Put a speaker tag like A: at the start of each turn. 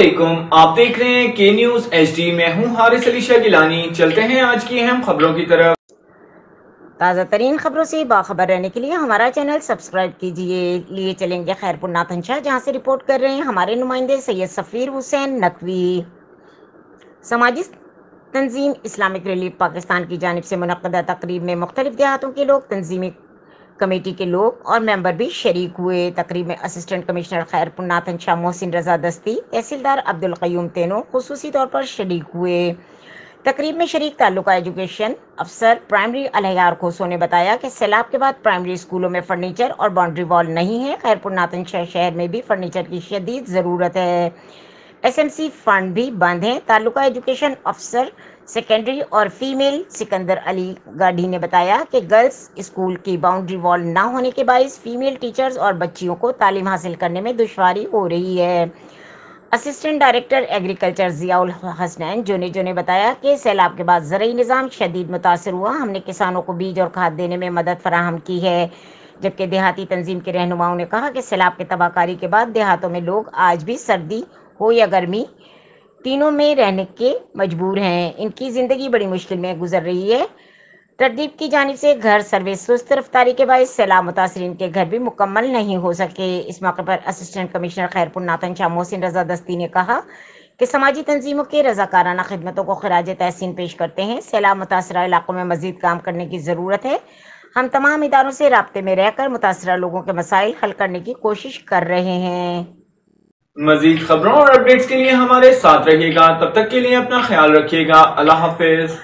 A: علیکم، آپ دیکھ رہے ہیں کے نیوز ایچ ڈی میں ہوں حارث علی شاہ گیلانی چلتے ہیں آج کی اہم خبروں کی طرف۔
B: تازہ ترین خبروں سے باخبر رہنے کے لیے ہمارا چینل سبسکرائب کیجیے۔ لیے چلیں گے خیر پور ناتھنشاہ جہاں سے رپورٹ کر رہے ہیں ہمارے نمائندے سید سفیر حسین نقوی۔ سماجی تنظیم اسلامک ریلیف پاکستان کی جانب سے منعقدہ تقریب میں مختلف دیہاتوں کے لوگ تنظیمی کمیٹی کے لوگ اور ممبر بھی شریک ہوئے۔ تقریب میں اسسٹنٹ کمشنر خیر پور ناتھن شاہ محسن رضا دستی، تحصیلدار عبدالقیوم تینو خصوصی طور پر شریک ہوئے۔ تقریب میں شریک تعلقہ ایجوکیشن افسر پرائمری الہیار کھوسو نے بتایا کہ سیلاب کے بعد پرائمری اسکولوں میں فرنیچر اور باؤنڈری وال نہیں ہے خیر پور ناتن شاہ شہر میں بھی فرنیچر کی شدید ضرورت ہے۔ ایس ایم سی فنڈ بھی بند ہیں۔ تعلقہ ایجوکیشن افسر سیکنڈری اور فیمیل سکندر علی گاڑھی نے بتایا کہ گرلز اسکول کی باؤنڈری وال نہ ہونے کے باعث فیمیل ٹیچرز اور بچیوں کو تعلیم حاصل کرنے میں دشواری ہو رہی ہے۔ Assistant director agriculture Zia ul Hasnain جو نے جو نے بتایا کہ سیلاب کے بعد زرعی نظام شدید متاثر ہوا۔ ہم نے کسانوں کو بیج اور کھاد دینے میں مدد فراہم کی ہے۔ جبکہ دیہاتی تنظیم کے رہنماؤں نے کہا کہ سیلاب کے تباہ کاری کے بعد دیہاتوں میں لوگ آج بھی سردی ہو یا گرمی، تینوں میں رہنے کے مجبور ہیں۔ ان کی زندگی بڑی مشکل میں گزر رہی ہے۔ تردیب کی جانب سے گھر سروس، سست رفتاری کے باعث سیلاب متاثرین کے گھر بھی مکمل نہیں ہو سکے۔ اس موقع پر اسسٹنٹ کمشنر خیرپور ناتن شاہ محسن رضا دستی نے کہا کہ سماجی تنظیموں کے رضاکارانہ خدمتوں کو خراج تحسین پیش کرتے ہیں۔ سیلاب متاثرہ علاقوں میں مزید کام کرنے کی ضرورت ہے۔ ہم تمام اداروں سے رابطے میں رہ کر متاثرہ لوگوں کے مسائل حل کرنے کی کوشش کر رہے ہیں۔
A: مزید خبروں اور اپڈیٹس کے لیے ہمارے ساتھ رہیے گا۔ تب تک کے لیے اپنا خیال رکھیے گا۔ اللہ حافظ۔